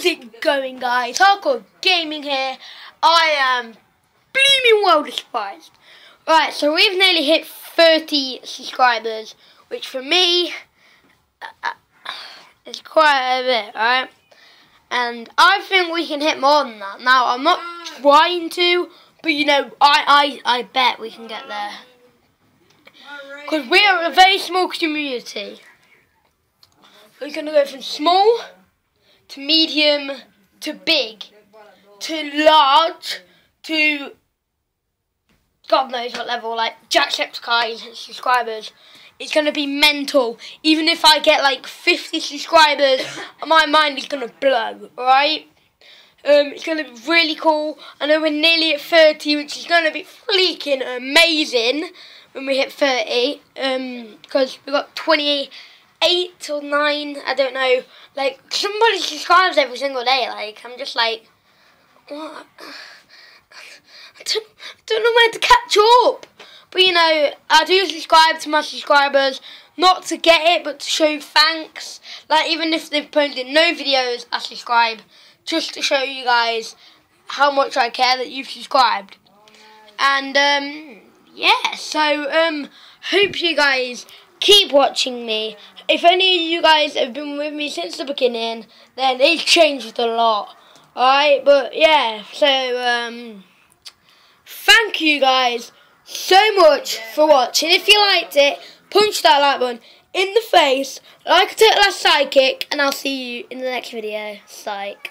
How's it going, guys? Hardcore Gaming here. I am blooming well despised. Right, so we've nearly hit 30 subscribers, which for me uh, uh, is quite a bit, right? And I think we can hit more than that. Now, I'm not trying to, but you know, I, I, I bet we can get there. Because we are a very small community. We're going to go from small medium to big to large to God knows what level, like Jacksepticeye subscribers. It's going to be mental. Even if I get like 50 subscribers, my mind is going to blow, right? Um, it's going to be really cool. I know we're nearly at 30, which is going to be freaking amazing when we hit 30. Um, because we've got 28 or 9, I don't know. Like, somebody subscribes every single day. Like, I'm just like, what? I don't, I don't know where to catch up. But, you know, I do subscribe to my subscribers. Not to get it, but to show thanks. Like, even if they've posted no videos, I subscribe. Just to show you guys how much I care that you've subscribed. And, um, yeah, so, um, hope you guys keep watching me. If any of you guys have been with me since the beginning, then it's changed a lot. Alright, but yeah, so um thank you guys so much for watching. If you liked it, punch that like button in the face, like a turtle sidekick, and I'll see you in the next video. Psych.